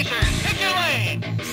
Station, pick your lane!